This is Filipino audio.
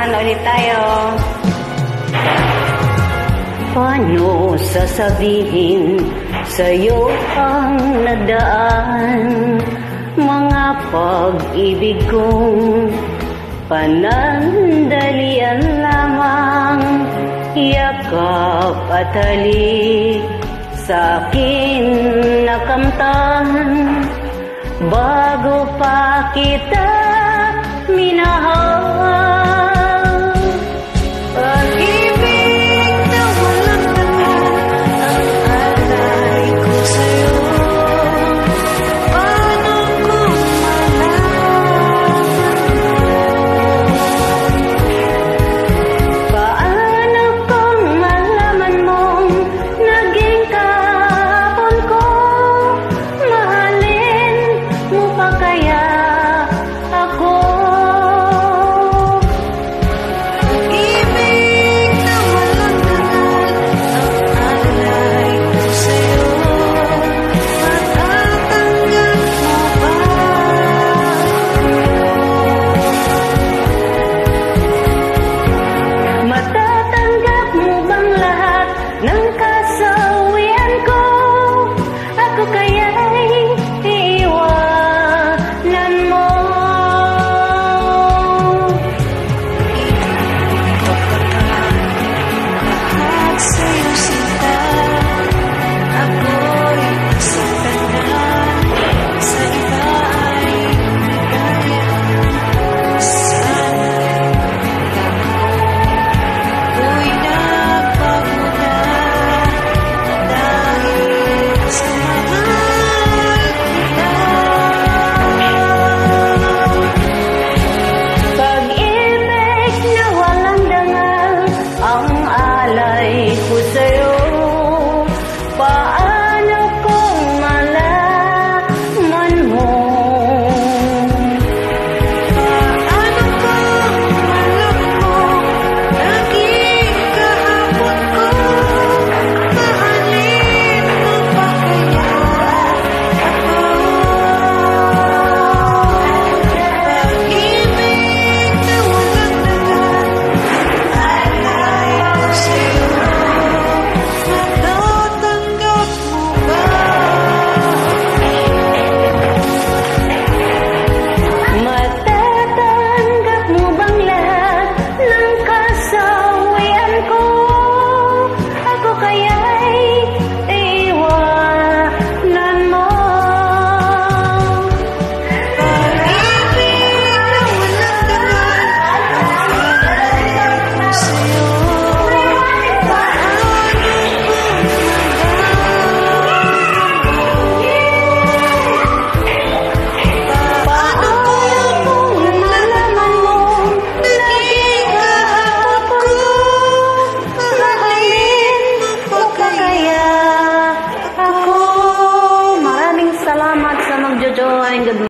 Magkaibigan ulit tayo. Paano sasabihin sa'yo ang nadaan? Mga pag-ibig kong panandalian lamang Yakap at halik sa akin nakamtan Bago pa kita